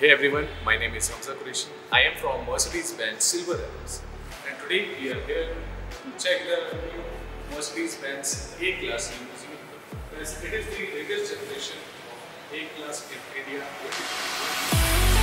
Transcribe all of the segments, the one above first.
Hey everyone, my name is Hamza Qureshi. I am from Mercedes-Benz Silver Arrows and today we are here to check the new Mercedes-Benz A-Class limousine it is the latest generation of A-Class in India.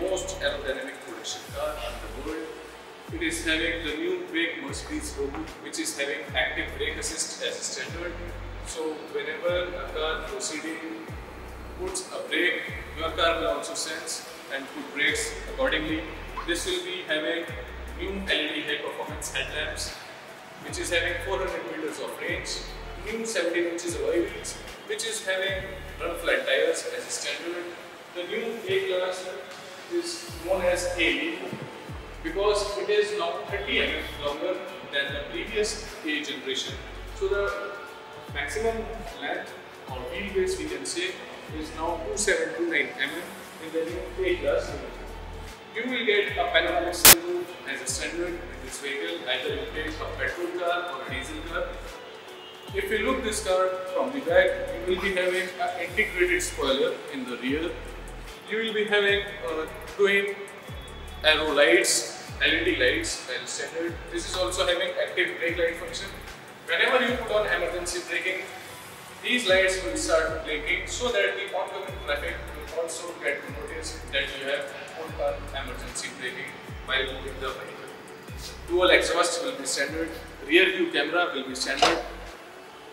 Most aerodynamic production car in the world. It is having the new brake Mercedes logo which is having active brake assist as a standard. So whenever a car proceeding puts a brake, your car will also sense and put brakes accordingly. This will be having new LED high performance headlamps which is having 400 meters of range, new 17 inches alloy wheels, which is having run flat tires as a standard. The new A-Class is known as A because it is now 30 mm longer than the previous A generation. So the maximum length or wheelbase we can say is now 2729 mm in the new A-Class. You will get a panoramic sunroof as a standard in this vehicle, either you take a petrol car or a diesel car. If you look this car from the back, you will be having an integrated spoiler in the rear. You will be having uh, twin arrow lights, LED lights as standard. This is also having active brake light function. Whenever you put on emergency braking, these lights will start blinking so that the oncoming traffic will also get noticed that you have put on emergency braking while moving the vehicle. Dual exhaust will be standard, rear view camera will be standard.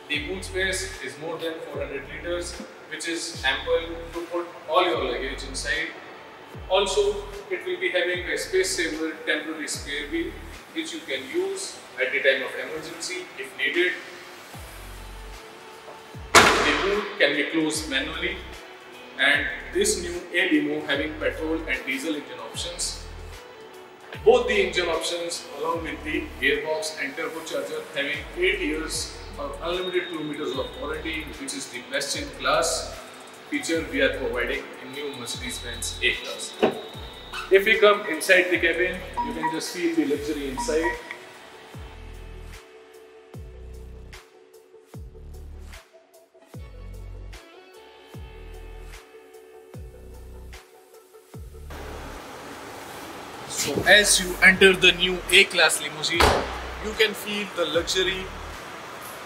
The boot space is more than 400 liters, which is ample to put all your luggage inside. Also, it will be having a space saver temporary spare wheel, which you can use at the time of emergency if needed. The boot can be closed manually and this new A limo having petrol and diesel engine options. Both the engine options along with the gearbox and turbocharger having 8 years of unlimited kilometers of warranty which is the best in class feature we are providing in new Mercedes-Benz A-Class. If we come inside the cabin, you can just feel the luxury inside. So as you enter the new A-Class limousine, you can feel the luxury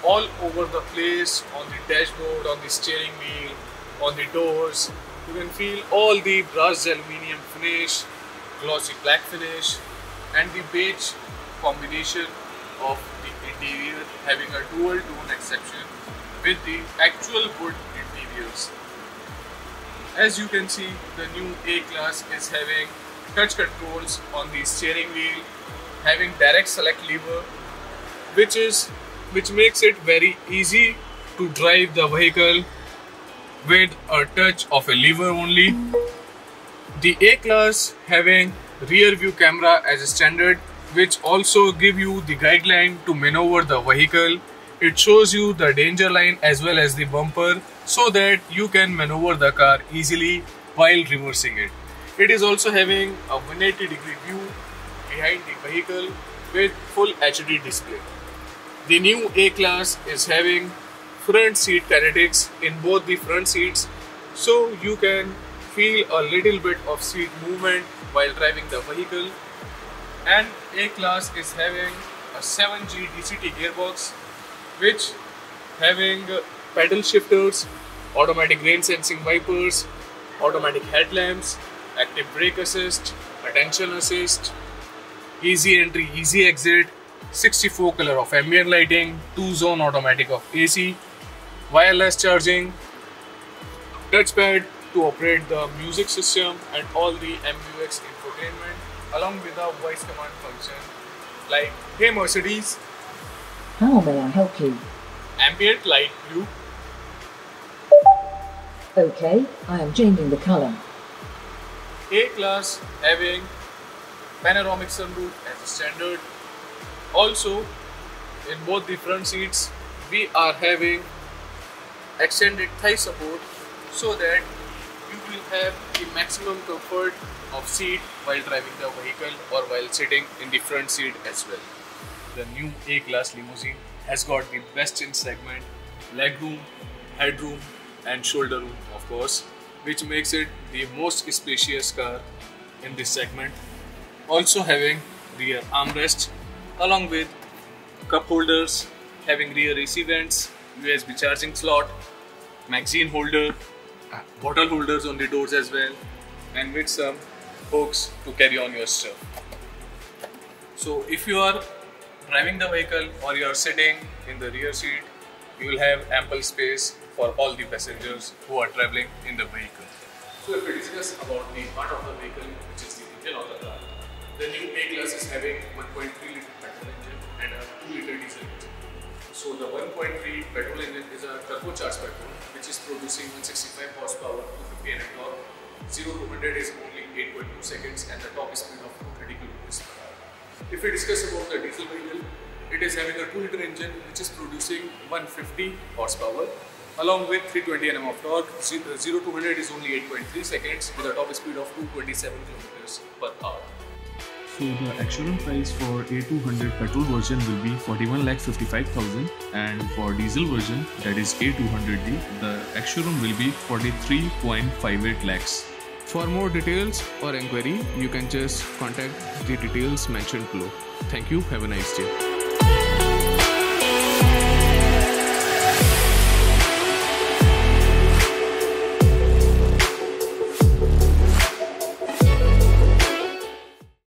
all over the place, on the dashboard, on the steering wheel, on the doors. You can feel all the brushed aluminium finish, glossy black finish and the beige combination of the interior having a dual tone exception with the actual wood interiors. As you can see, the new A-Class is having touch controls on the steering wheel, having direct select lever, which is which makes it very easy to drive the vehicle with a touch of a lever only. The A-Class having rear view camera as a standard which also give you the guideline to maneuver the vehicle. It shows you the danger line as well as the bumper so that you can maneuver the car easily while reversing it. It is also having a 180 degree view behind the vehicle with full HD display. The new A-Class is having front seat kinetics in both the front seats so you can feel a little bit of seat movement while driving the vehicle. And A-Class is having a 7G DCT gearbox which having pedal shifters, automatic rain sensing wipers, automatic headlamps, active brake assist, attention assist, easy entry, easy exit, 64 color of ambient lighting, 2 zone automatic of AC, wireless charging, touchpad to operate the music system and all the MBUX infotainment along with a voice command function like Hey Mercedes, How may I help you? ambient light blue, Okay, I am changing the color. A class having panoramic sunroof as a standard. Also, in both the front seats we are having extended thigh support so that you will have the maximum comfort of seat while driving the vehicle or while sitting in the front seat as well. The new A-Class limousine has got the best in segment legroom, headroom and shoulder room of course which makes it the most spacious car in this segment. Also having rear armrest along with cup holders, having rear AC vents, USB charging slot, magazine holder, bottle holders on the doors as well and with some hooks to carry on your stuff. So if you are driving the vehicle or you are sitting in the rear seat, you will have ample space for all the passengers who are traveling in the vehicle. So if we discuss about the part of the vehicle, which is the engine of the car, the new A-Class is having 1.3 litre petrol engine and a 2 litre diesel engine. So the 1.3 petrol engine is a turbocharged petrol which is producing 165 horsepower, 250 Nm torque. 0 to 100 is only 8.2 seconds and the top speed of 230 km per hour. If we discuss about the diesel vehicle, it is having a 2 litre engine which is producing 150 horsepower along with 320 Nm of torque. Uh, 0 to 100 is only 8.3 seconds with a top speed of 227 km per hour. So the actual price for A200 petrol version will be 41 lakh 55,000 and for diesel version that is A200D the actual will be 43.58 lakhs. For more details or inquiry, you can just contact the details mentioned below. Thank you. Have a nice day.